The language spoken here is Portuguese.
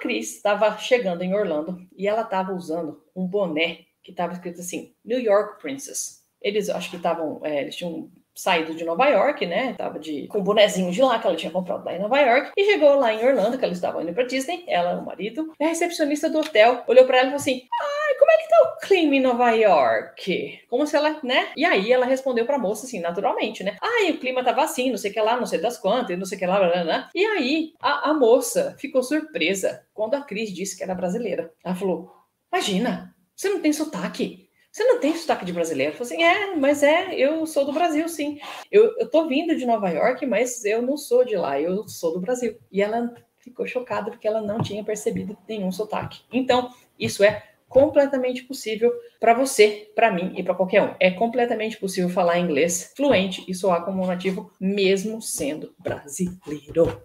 Cris estava chegando em Orlando e ela estava usando um boné que estava escrito assim, New York Princess. Eles acho que estavam, é, eles tinham saído de Nova York, né? Tava de com o bonezinho de lá que ela tinha comprado lá em Nova York e chegou lá em Orlando, que ela estava indo para Disney, ela, o marido, a recepcionista do hotel olhou para ela e falou assim: "Ai, tá o clima em Nova York?" Como se ela, né? E aí ela respondeu para a moça assim, naturalmente, né? "Ai, o clima tava assim, não sei o que lá, não sei das quantas, não sei o que lá, blá, blá, blá. E aí a, a moça ficou surpresa quando a Cris disse que era brasileira. Ela falou: "Imagina, você não tem sotaque?" Você não tem sotaque de brasileiro? Eu falei assim, é, mas é, eu sou do Brasil, sim. Eu, eu tô vindo de Nova York, mas eu não sou de lá, eu sou do Brasil. E ela ficou chocada porque ela não tinha percebido nenhum sotaque. Então, isso é completamente possível para você, para mim e para qualquer um. É completamente possível falar inglês fluente e soar como um nativo, mesmo sendo brasileiro.